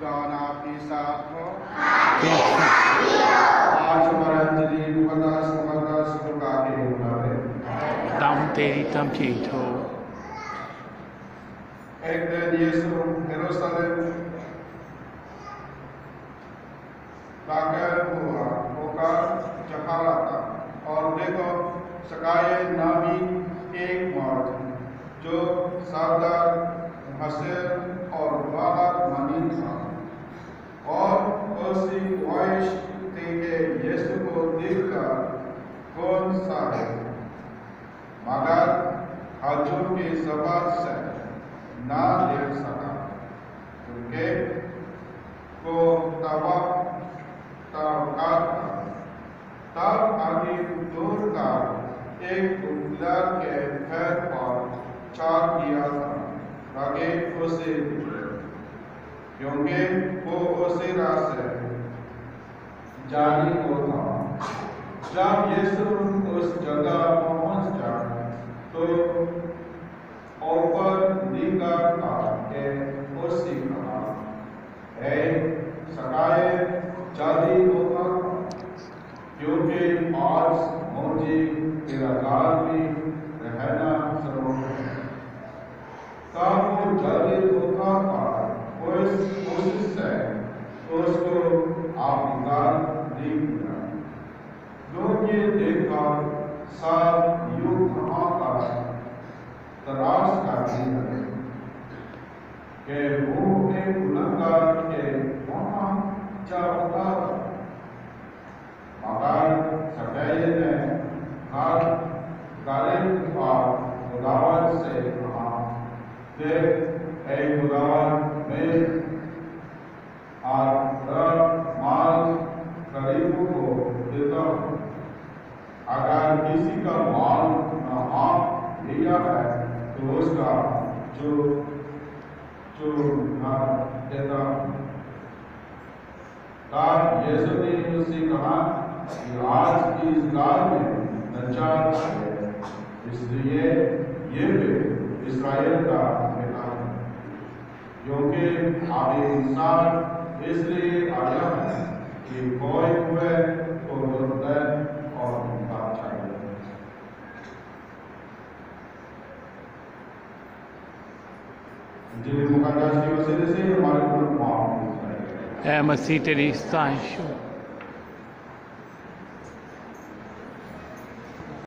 خدا آپ کے ساتھ ہو آج ہمارا دلیل مقدس مقدس خدا کے ہے دم تیری تمجید ہو ایک دن یسو ہیروسلم لاکر ہوا ہوکا جہاں تھا اور دیکھو سکائے نامی ایک مرد جو سادہ حسن اور والا مگر حجوں کی سبب سے نہ دیکھ سکا۔ کیونکہ کو تباہ توقع تھا۔ تب آگے دور کا ایک ادلر کے پیر پر چار کیا تھا۔ تاکہ اسے دکھے کیونکہ وہ اسی راہ سے جاری کو تھا۔ جب یسو اس جگہ پہنچ جائے تو اوپر نگاہ تھا کہ اس سے کہا اے سکائے جلدی ہوتا کیونکہ آج مجھے تیرا گھر بھی رہنا ضرور ہے تب وہ جلدی ہوتا تھا اس کوشش سے اس کو آپ گھر نہیں ملا لوگ یہ دیکھ کر سب یوں کہاں کا تلاش کرتے ہیں کہ وہ ایک گناہگار کے وہاں چاہتا مگر سفید نے ہر غریب اور خداوند سے کہا دیکھ اے خداوند میں اور تو جو جو نہ دیتا تب یسو نے اس سے کہا کہ آج کی اس کار میں نجات ہے، اس لیے یہ بھی اسرائیل کا بیٹا ہے۔ کیونکہ آب انسان اس لیے آیا ہے کہ کوئی É, mas se teria sancho.